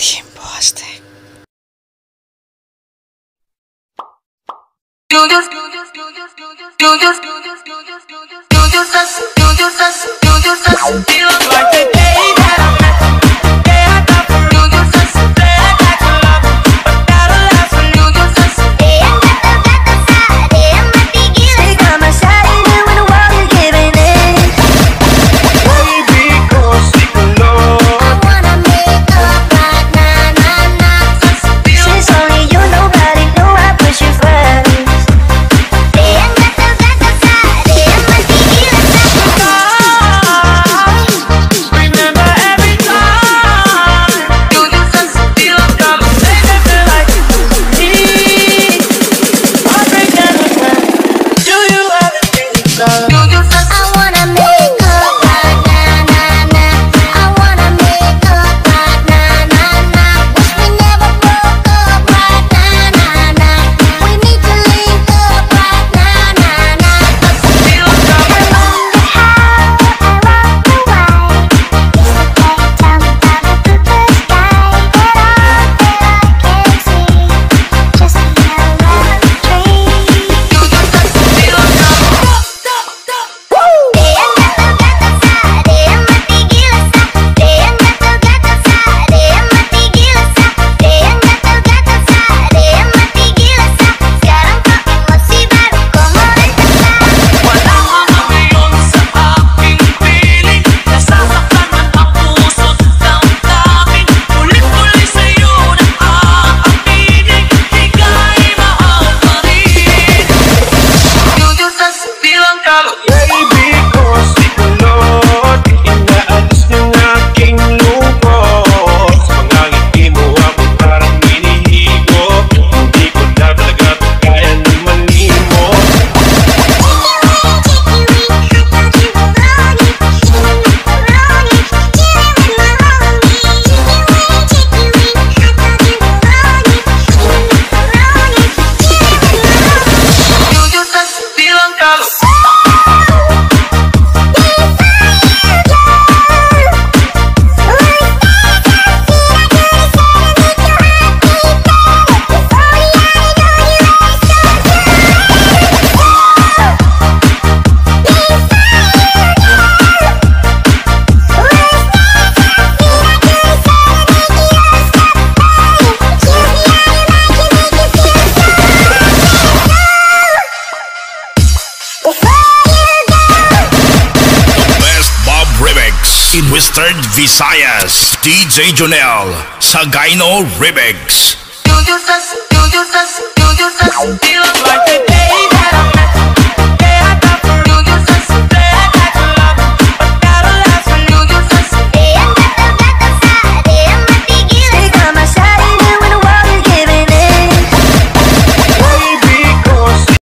Que bosta. Do this, do this, do this, do this, do this, do this, do this, do this, do this, do this. lado in Western Visayas, DJ Jonel Sagaino Remix. Do you